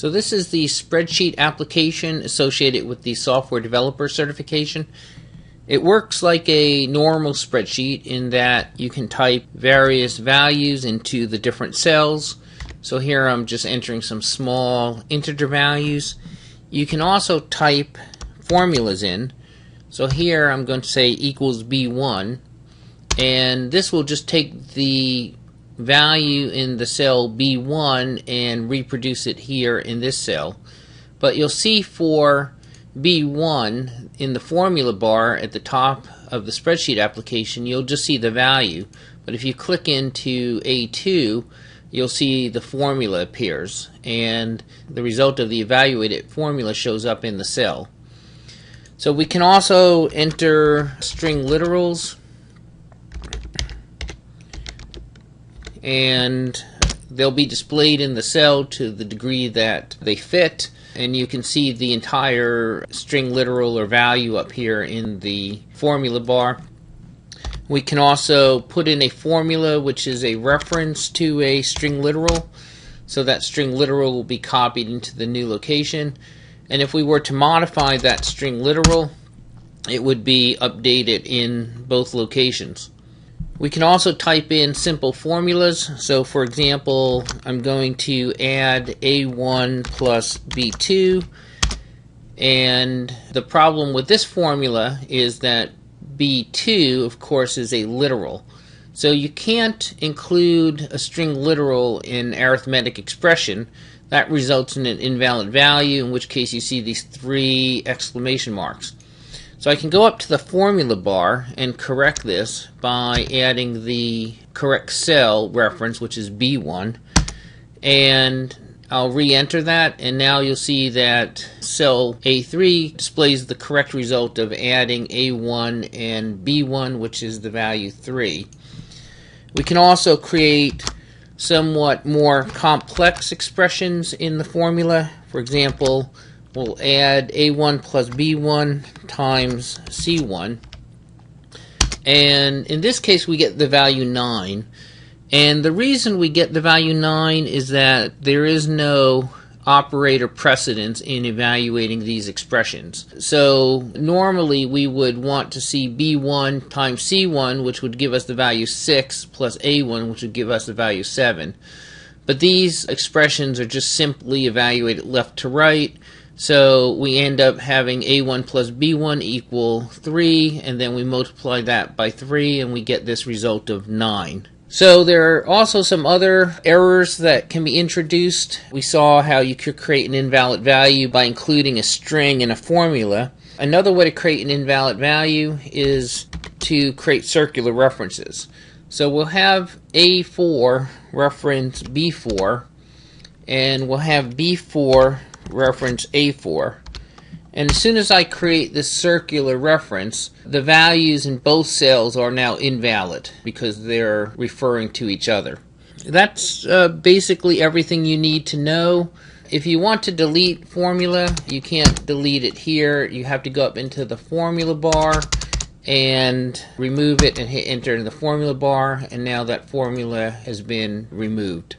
So this is the spreadsheet application associated with the software developer certification. It works like a normal spreadsheet in that you can type various values into the different cells. So here I'm just entering some small integer values. You can also type formulas in. So here I'm going to say equals B1 and this will just take the value in the cell B1 and reproduce it here in this cell. But you'll see for B1 in the formula bar at the top of the spreadsheet application, you'll just see the value. But if you click into A2, you'll see the formula appears and the result of the evaluated formula shows up in the cell. So we can also enter string literals and they'll be displayed in the cell to the degree that they fit and you can see the entire string literal or value up here in the formula bar. We can also put in a formula which is a reference to a string literal so that string literal will be copied into the new location and if we were to modify that string literal it would be updated in both locations. We can also type in simple formulas. So for example, I'm going to add A1 plus B2. And the problem with this formula is that B2, of course, is a literal. So you can't include a string literal in arithmetic expression. That results in an invalid value, in which case you see these three exclamation marks. So I can go up to the formula bar and correct this by adding the correct cell reference, which is B1, and I'll re-enter that, and now you'll see that cell A3 displays the correct result of adding A1 and B1, which is the value 3. We can also create somewhat more complex expressions in the formula. For example, we'll add a1 plus b1 times c1 and in this case we get the value 9 and the reason we get the value 9 is that there is no operator precedence in evaluating these expressions. So normally we would want to see b1 times c1 which would give us the value 6 plus a1 which would give us the value 7. But these expressions are just simply evaluated left to right so we end up having a1 plus b1 equal 3, and then we multiply that by 3, and we get this result of 9. So there are also some other errors that can be introduced. We saw how you could create an invalid value by including a string in a formula. Another way to create an invalid value is to create circular references. So we'll have A4 reference B4, and we'll have B4 reference A4. And as soon as I create this circular reference, the values in both cells are now invalid because they're referring to each other. That's uh, basically everything you need to know. If you want to delete formula, you can't delete it here. You have to go up into the formula bar and remove it and hit enter in the formula bar and now that formula has been removed.